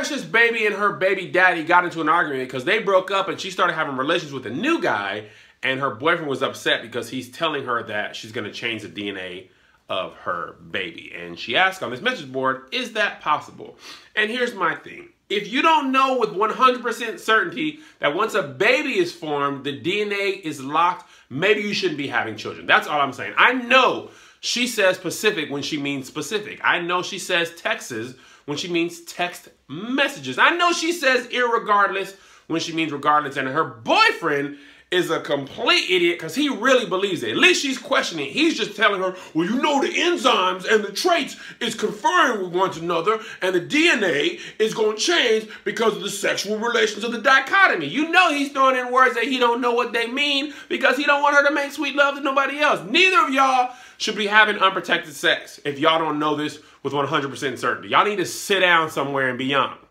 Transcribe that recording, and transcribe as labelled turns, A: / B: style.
A: Precious baby and her baby daddy got into an argument because they broke up and she started having relations with a new guy and her boyfriend was upset because he's telling her that she's going to change the DNA of her baby. And she asked on this message board, is that possible? And here's my thing. If you don't know with 100% certainty that once a baby is formed, the DNA is locked, maybe you shouldn't be having children. That's all I'm saying. I know she says Pacific when she means specific. I know she says Texas when she means text messages. I know she says irregardless when she means regardless, and her boyfriend is a complete idiot because he really believes it. At least she's questioning. He's just telling her, well, you know, the enzymes and the traits is conferring with one another, and the DNA is going to change because of the sexual relations of the dichotomy. You know he's throwing in words that he don't know what they mean because he don't want her to make sweet love to nobody else. Neither of y'all should be having unprotected sex if y'all don't know this with 100% certainty. Y'all need to sit down somewhere and be young.